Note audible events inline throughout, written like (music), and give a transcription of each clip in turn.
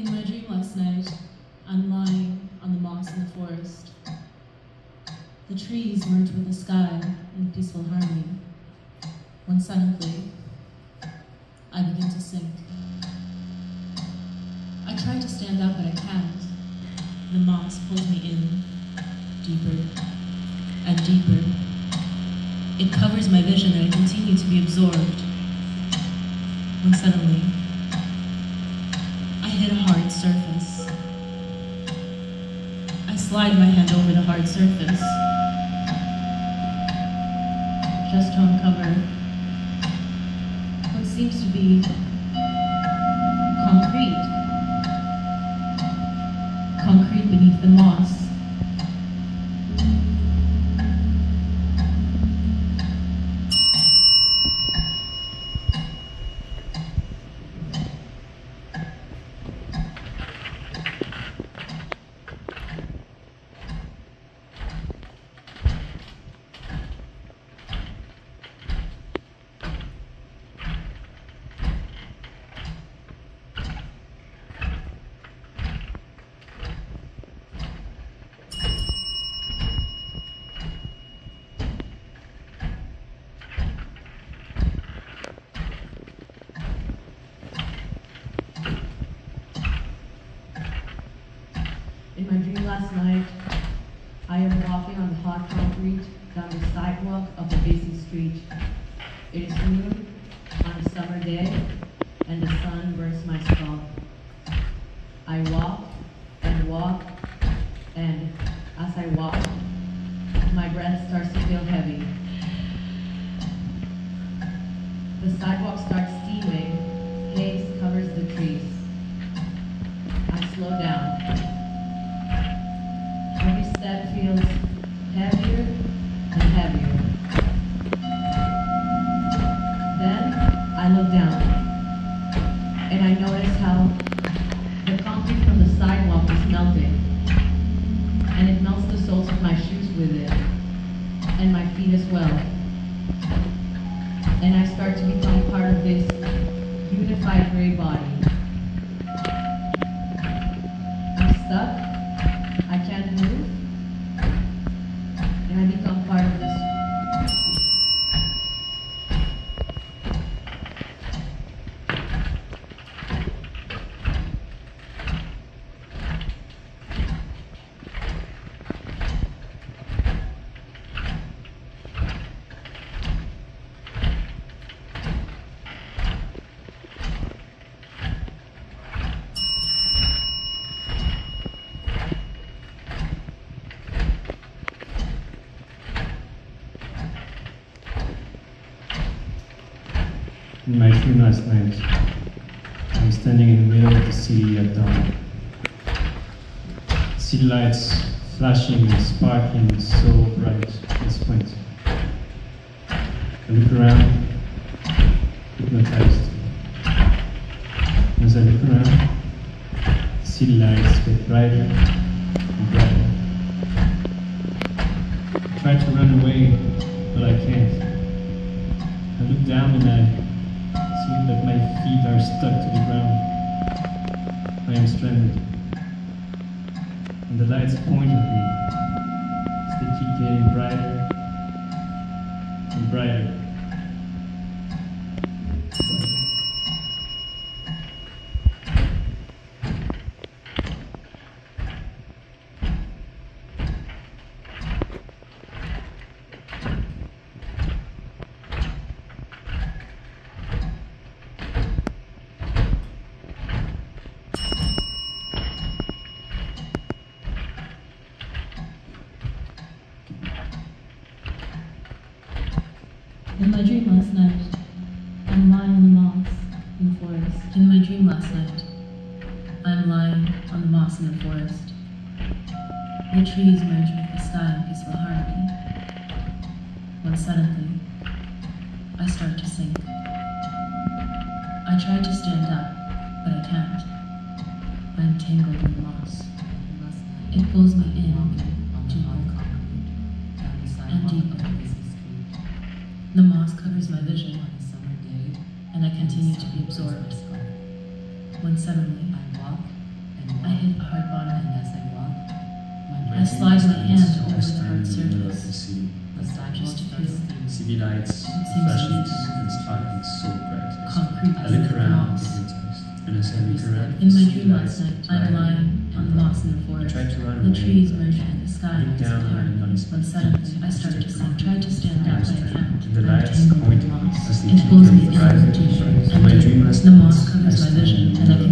In my dream last night, I'm lying on the moss in the forest. The trees merge with the sky in peaceful harmony. When suddenly, I begin to sink. I try to stand up, but I can't. The moss pulls me in, deeper and deeper. It covers my vision and I continue to be absorbed. Walk, my breath starts to feel heavy. The sidewalk starts steaming, haze covers the trees. I slow down. In my last night, I'm standing in the middle of the city at dawn. City lights flashing and sparkling so bright this point. I look around, I. And the lights point at me When suddenly, I start to sink. I try to stand up, but I can't. I'm tangled in moss. It pulls me in, City lights flashing and sparkling so bright. I look around, and as I look around, In my dream last night, I'm lying on the moss in the I forest. tried to run The trees merged in the sky was and I noticed When suddenly I started to sink, tried to stand up, but I can't. And the lights point as they keep pulls me getting in brighter deep. In my dream last night, The moss covers my vision, and I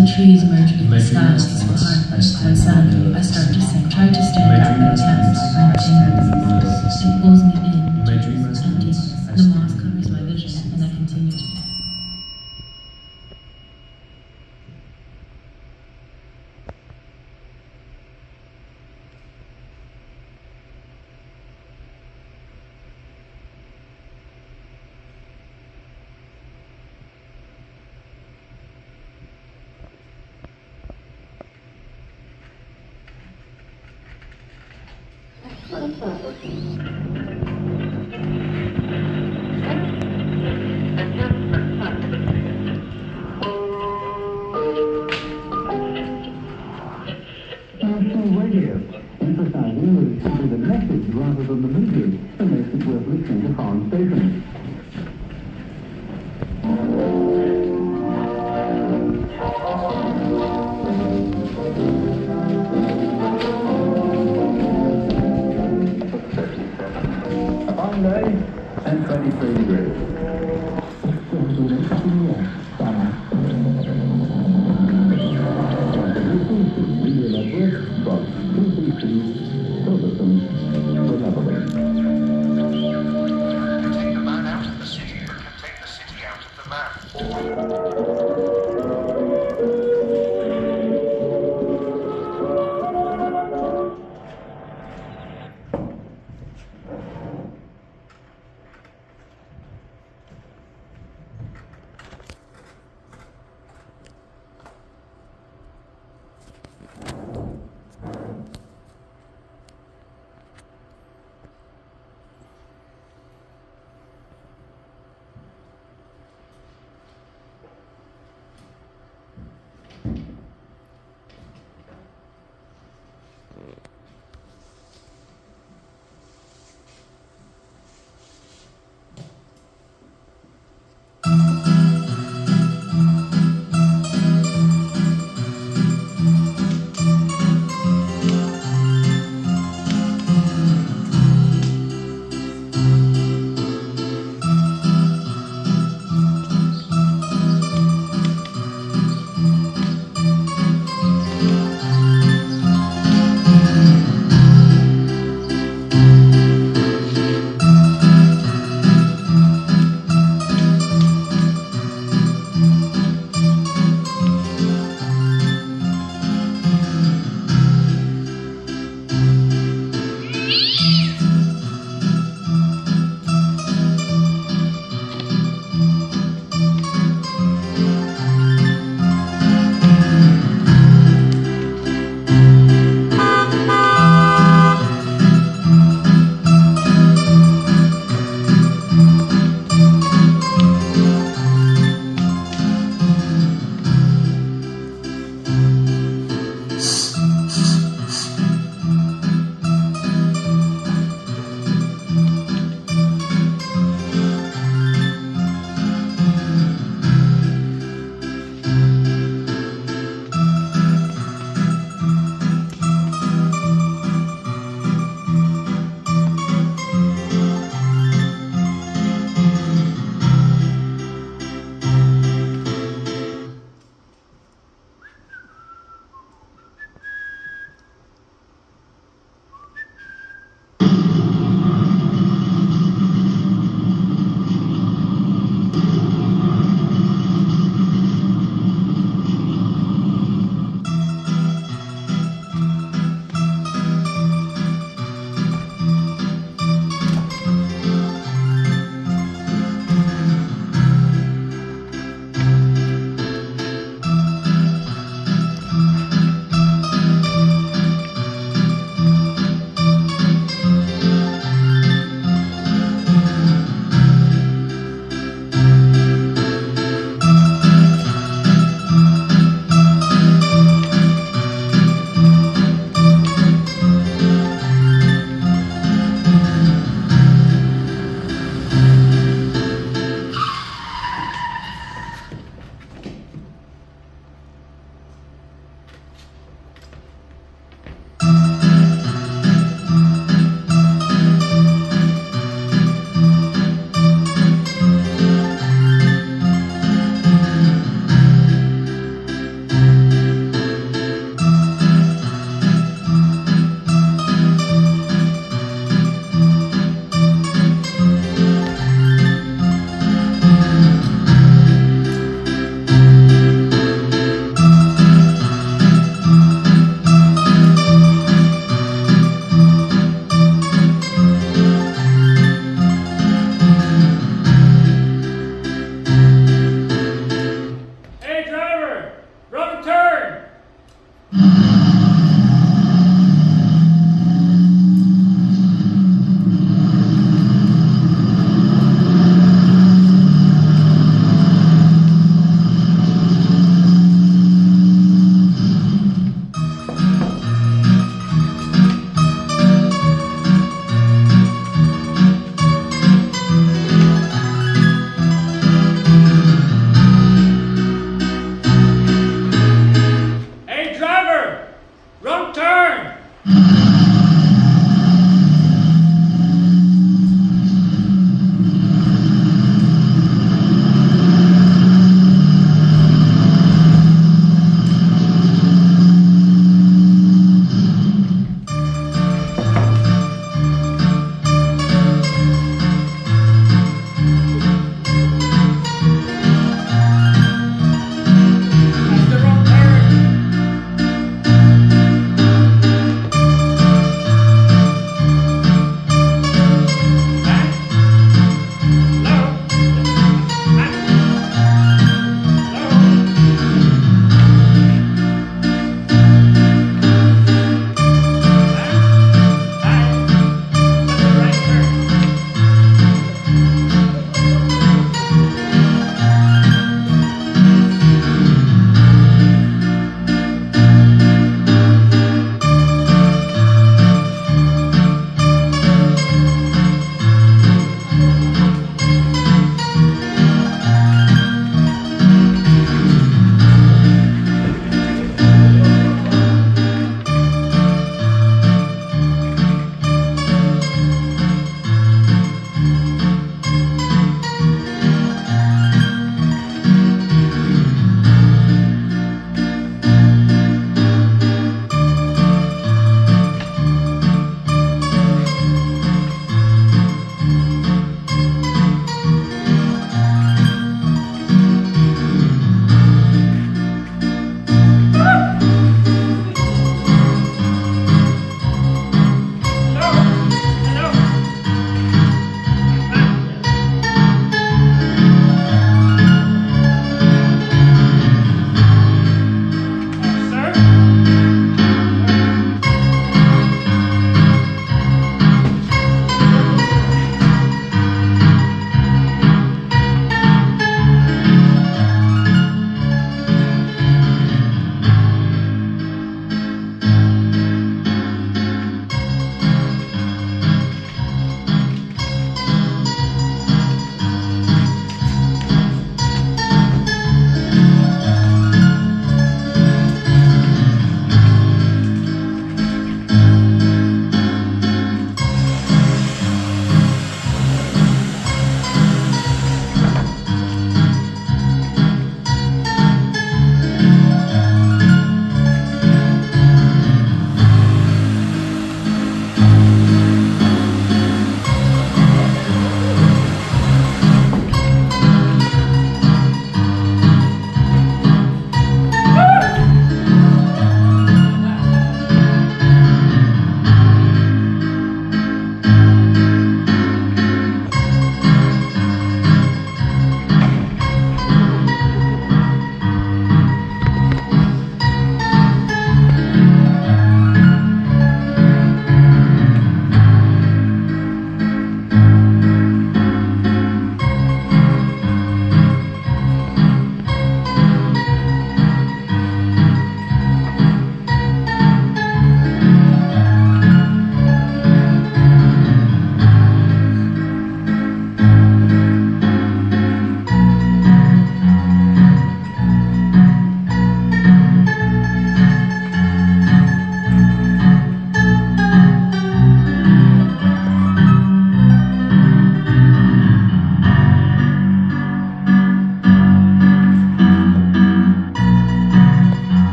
the trees merge In with the sky last was night, behind. I stand the suddenly middle of I start to sink, try to stand up, but I can't. night, I'm in the tangled. middle the It pulls me in. In my dream last night, Emptiness. I The moss covers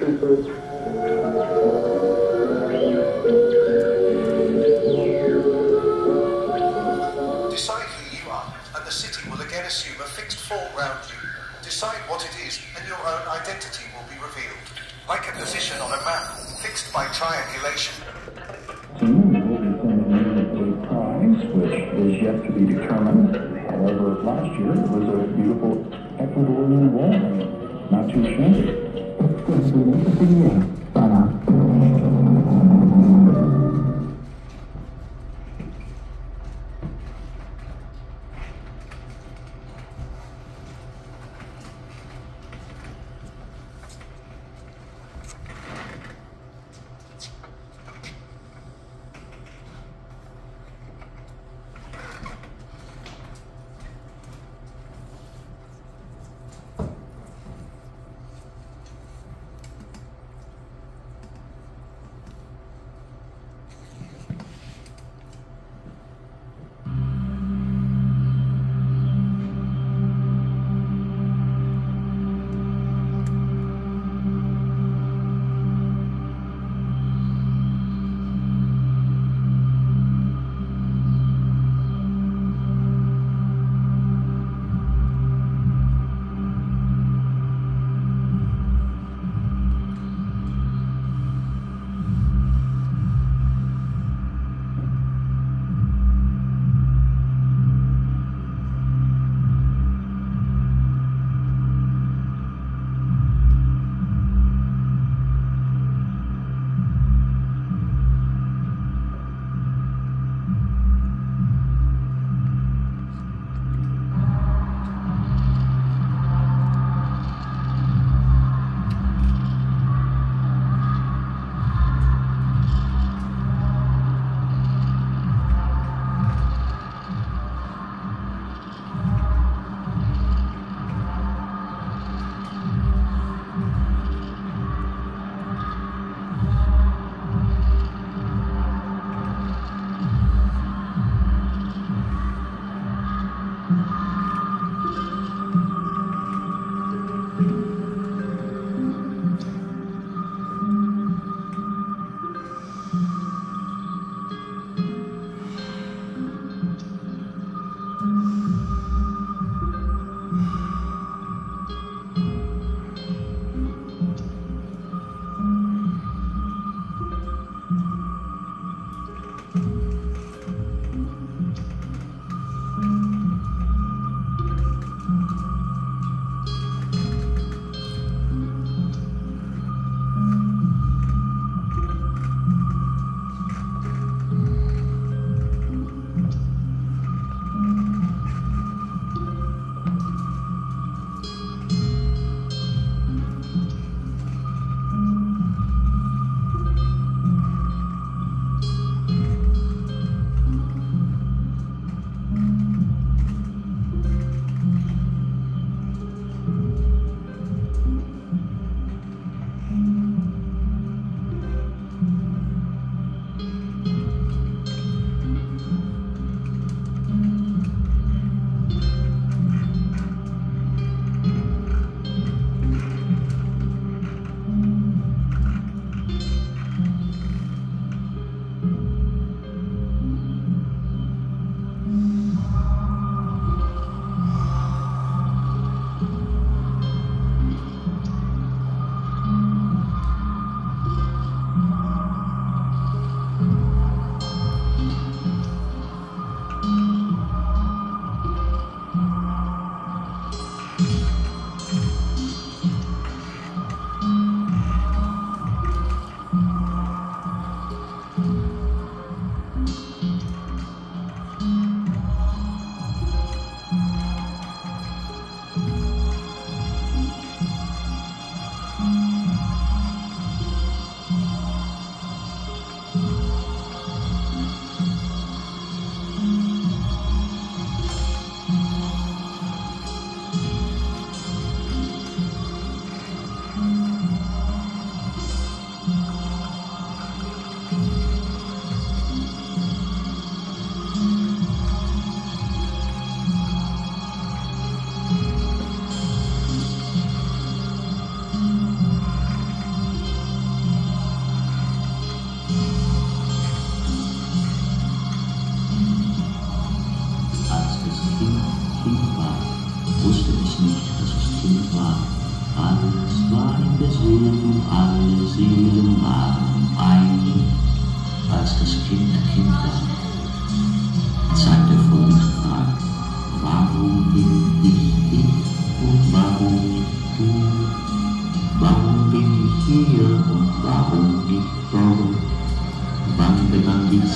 you. Are, and the city will again assume a fixed form round you. Decide what it is, and your own identity will be revealed. Like a position on a map, fixed by triangulation. Team will be prize, which is yet to be determined. However, last year it was a beautiful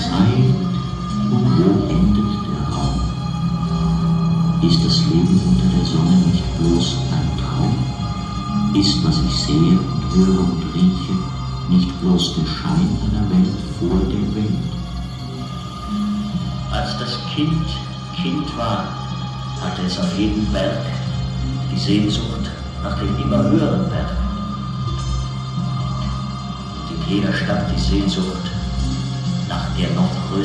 Zeit und wo endet der Raum? Ist das Leben unter der Sonne nicht bloß ein Traum? Ist, was ich sehe und höre und rieche, nicht bloß der Schein einer Welt vor der Welt? Als das Kind Kind war, hatte es auf jedem Berg die Sehnsucht nach dem immer höheren Berg. Und in jeder Stadt die Sehnsucht 也闹得和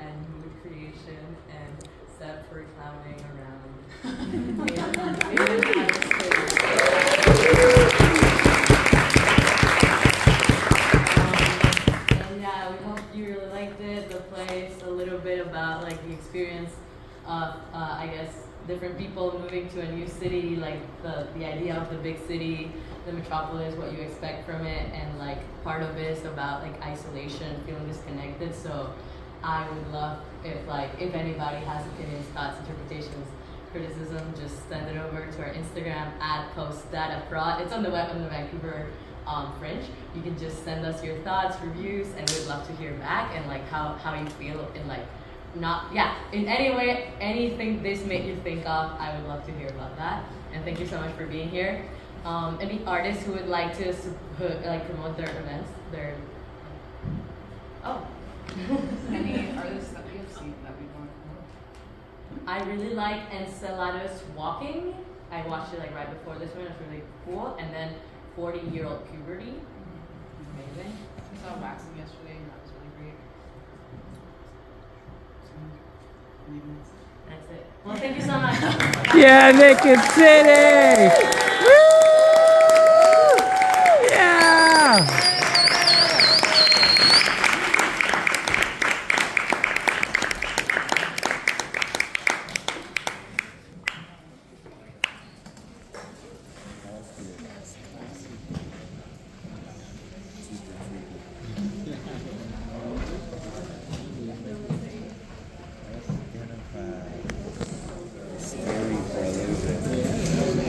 and mood creation, and Seb for clowning around. And yeah, we hope you really liked it. The play is a little bit about like the experience of, uh, I guess, different people moving to a new city, like the, the idea of the big city, the metropolis, what you expect from it, and like part of it is about like isolation, feeling disconnected. So I would love if like if anybody has opinions, thoughts, interpretations, criticism, just send it over to our Instagram at postdataprod. It's on the web on the Vancouver um, Fringe. You can just send us your thoughts, reviews, and we'd love to hear back and like how, how you feel in like not yeah in any way anything this made you think of. I would love to hear about that. And thank you so much for being here. Um, any artists who would like to like promote their events, their oh. (laughs) Any artists that we have seen that we want to promote? I really like Enceladus Walking. I watched it like right before this one. It's really cool. And then 40 Year Old Puberty. Amazing. We saw Waxing yesterday and that was really great. So, any minutes? That's it. Well, thank you so much. (laughs) Yeah, Naked City! Woo!